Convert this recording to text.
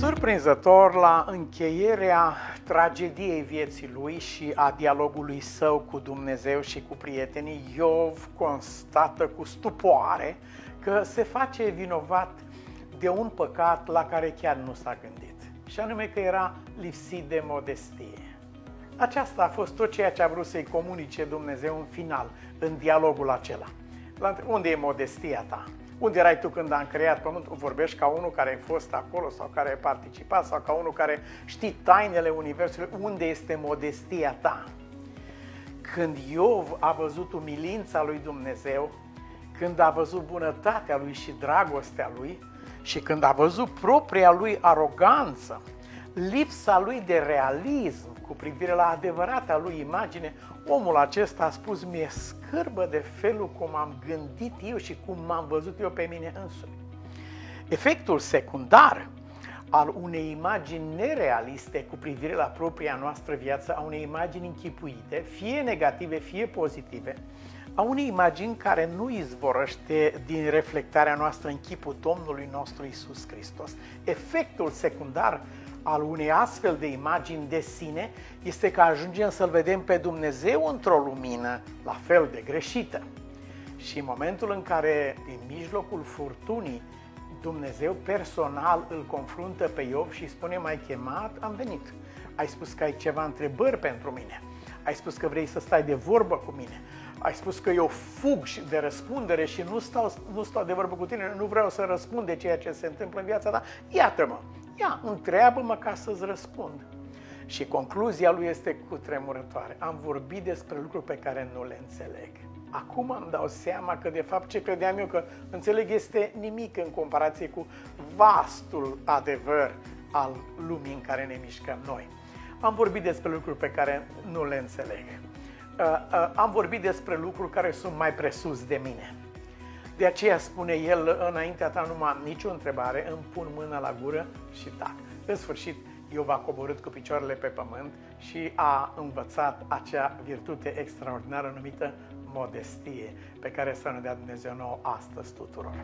surprinzător, la încheierea tragediei vieții lui și a dialogului său cu Dumnezeu și cu prietenii, Iov constată cu stupoare că se face vinovat de un păcat la care chiar nu s-a gândit, și anume că era lipsit de modestie. Aceasta a fost tot ceea ce a vrut să-i comunice Dumnezeu în final, în dialogul acela. Unde e modestia ta? Unde erai tu când am creat pământul? Vorbești ca unul care ai fost acolo sau care ai participat sau ca unul care știi tainele Universului. Unde este modestia ta? Când Iov a văzut umilința lui Dumnezeu, când a văzut bunătatea lui și dragostea lui și când a văzut propria lui aroganță, lipsa lui de realism cu privire la adevărata lui imagine, omul acesta a spus, mi-e scârbă de felul cum am gândit eu și cum m-am văzut eu pe mine însumi. Efectul secundar al unei imagini nerealiste cu privire la propria noastră viață, a unei imagini închipuite, fie negative, fie pozitive, a unei imagini care nu izvorăște din reflectarea noastră în chipul Domnului nostru Isus Hristos. Efectul secundar al unei astfel de imagini de sine este că ajungem să-L vedem pe Dumnezeu într-o lumină la fel de greșită. Și în momentul în care, în mijlocul furtunii, Dumnezeu personal îl confruntă pe Iov și spune, mai chemat, am venit. Ai spus că ai ceva întrebări pentru mine. Ai spus că vrei să stai de vorbă cu mine. Ai spus că eu fug de răspundere și nu stau, nu stau de vorbă cu tine, nu vreau să răspund de ceea ce se întâmplă în viața ta. Iată-mă, Ia, întreabă-mă ca să-ți răspund. Și concluzia lui este cu tremurătoare. Am vorbit despre lucruri pe care nu le înțeleg. Acum îmi dau seama că de fapt ce credeam eu că înțeleg este nimic în comparație cu vastul adevăr al lumii în care ne mișcăm noi. Am vorbit despre lucruri pe care nu le înțeleg. Uh, uh, am vorbit despre lucruri care sunt mai presus de mine. De aceea spune el, înaintea ta nu am nicio întrebare, îmi pun mâna la gură și tac. În sfârșit, Iov a coborât cu picioarele pe pământ și a învățat acea virtute extraordinară numită modestie, pe care să ne dea Dumnezeu nouă astăzi tuturor.